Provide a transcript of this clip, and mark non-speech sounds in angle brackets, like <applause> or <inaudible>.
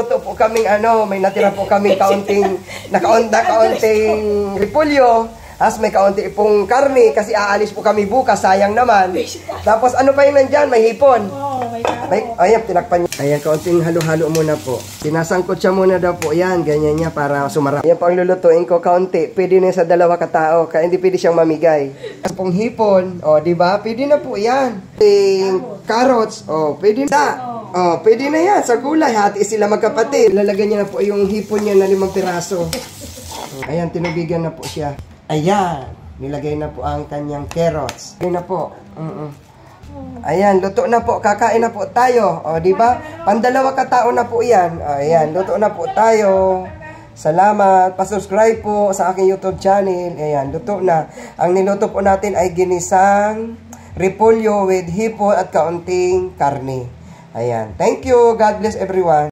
Luto po kaming ano, may natira po kaming kaunting, <laughs> nakaunta kaunting repolyo. As may kaunti pong karne kasi aalis po kami bukas, sayang naman. Tapos ano pa yung nandyan? May hipon. Oo, may karo. Ay, ayan, tinakpan niya. Ayan, kaunting halo-halo muna po. Sinasangkot siya muna daw po. Yan, ganyan niya para sumarap. Yan po ang lulutuin ko, kaunti. Pwede na sa dalawa katao, kaya hindi pwede siyang mamigay. Ang pong hipon, o, di ba? Pwede na po yan. Yung carrots, o, pwede na. O, pwede na yan. Sa gulay, hati sila magkapatid. Lalagyan niya na po yung hipon niya na limang piraso. Ayan, tinubigan na po siya. Ayan, nilagay na po ang kanyang carrots. Ayan na po. Mm-mm. Ayan, luto na po. Kakain na po tayo. O, di ba? Pandalawa katao na po yan. O, ayan, luto na po tayo. Salamat. Pa-subscribe po sa aking YouTube channel. Ayan, luto na. Ang niluto po natin ay ginisang repolyo with hipon at kaunting karne. Ayan. Thank you. God bless everyone.